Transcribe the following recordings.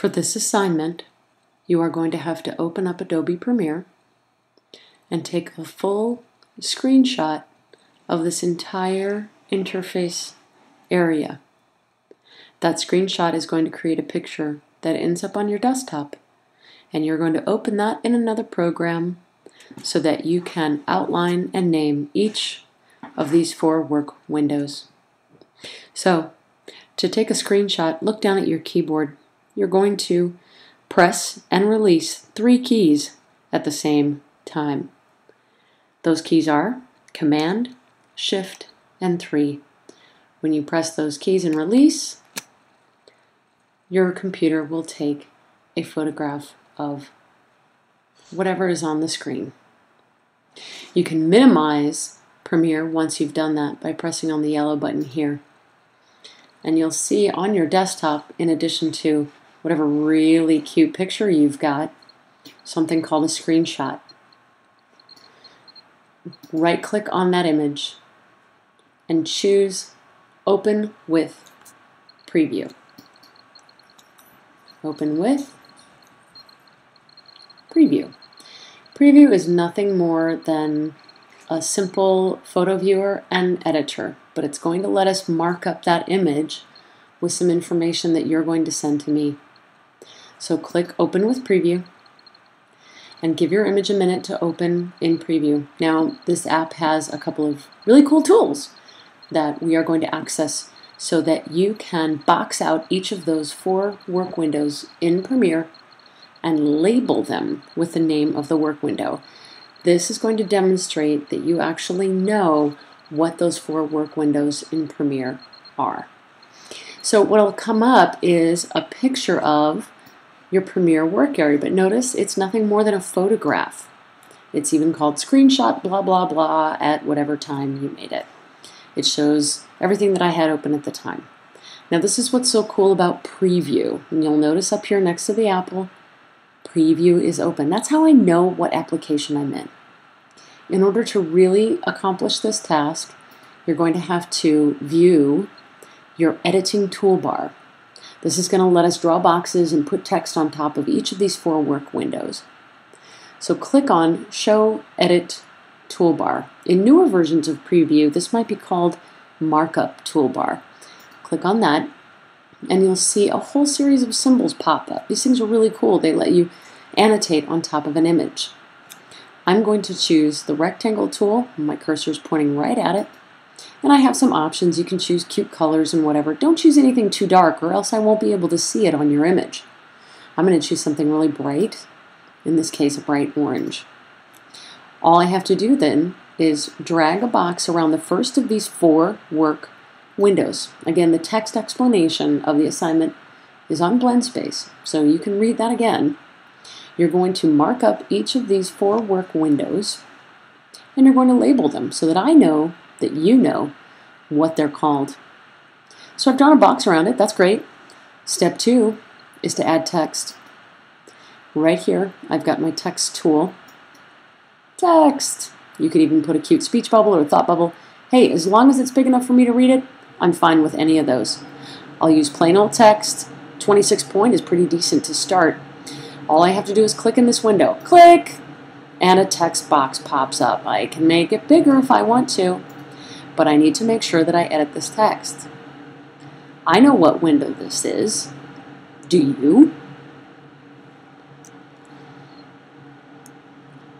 For this assignment, you are going to have to open up Adobe Premiere and take a full screenshot of this entire interface area. That screenshot is going to create a picture that ends up on your desktop and you're going to open that in another program so that you can outline and name each of these four work windows. So to take a screenshot, look down at your keyboard. You're going to press and release three keys at the same time. Those keys are Command, Shift, and 3. When you press those keys and release, your computer will take a photograph of whatever is on the screen. You can minimize Premiere once you've done that by pressing on the yellow button here. And you'll see on your desktop, in addition to whatever really cute picture you've got, something called a screenshot. Right click on that image and choose Open with Preview. Open with Preview. Preview is nothing more than a simple photo viewer and editor, but it's going to let us mark up that image with some information that you're going to send to me. So click Open with Preview and give your image a minute to open in preview. Now, this app has a couple of really cool tools that we are going to access so that you can box out each of those four work windows in Premiere and label them with the name of the work window. This is going to demonstrate that you actually know what those four work windows in Premiere are. So what will come up is a picture of your Premiere work area, but notice it's nothing more than a photograph. It's even called screenshot blah blah blah at whatever time you made it. It shows everything that I had open at the time. Now this is what's so cool about preview. And you'll notice up here next to the apple, preview is open. That's how I know what application I'm in. In order to really accomplish this task, you're going to have to view your editing toolbar. This is going to let us draw boxes and put text on top of each of these four work windows. So click on Show Edit Toolbar. In newer versions of Preview, this might be called Markup Toolbar. Click on that and you'll see a whole series of symbols pop up. These things are really cool. They let you annotate on top of an image. I'm going to choose the rectangle tool. My cursor is pointing right at it. And I have some options. You can choose cute colors and whatever. Don't choose anything too dark or else I won't be able to see it on your image. I'm going to choose something really bright, in this case a bright orange. All I have to do then is drag a box around the first of these four work windows. Again, the text explanation of the assignment is on Blendspace, so you can read that again. You're going to mark up each of these four work windows and you're going to label them so that I know that you know what they're called. So I've drawn a box around it, that's great. Step two is to add text. Right here, I've got my text tool. Text. You could even put a cute speech bubble or a thought bubble. Hey, as long as it's big enough for me to read it, I'm fine with any of those. I'll use plain old text. 26 point is pretty decent to start. All I have to do is click in this window. Click! And a text box pops up. I can make it bigger if I want to but I need to make sure that I edit this text. I know what window this is. Do you?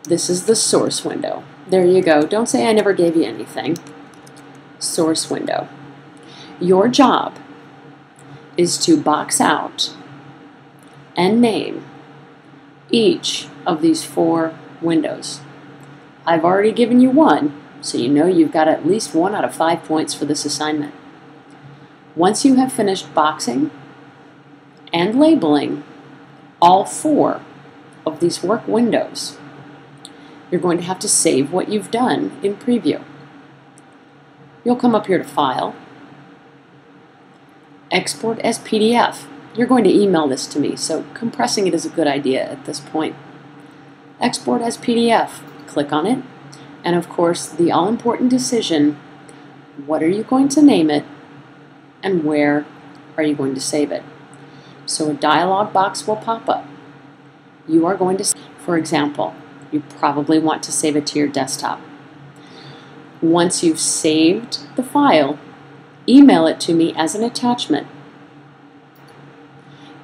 This is the source window. There you go. Don't say I never gave you anything. Source window. Your job is to box out and name each of these four windows. I've already given you one, so you know you've got at least one out of five points for this assignment. Once you have finished boxing and labeling all four of these work windows, you're going to have to save what you've done in preview. You'll come up here to File, Export as PDF. You're going to email this to me, so compressing it is a good idea at this point. Export as PDF. Click on it, and of course, the all important decision what are you going to name it and where are you going to save it? So a dialog box will pop up. You are going to, for example, you probably want to save it to your desktop. Once you've saved the file, email it to me as an attachment.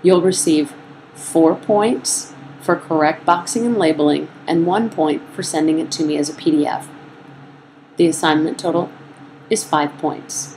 You'll receive four points for correct boxing and labeling and one point for sending it to me as a PDF. The assignment total is five points.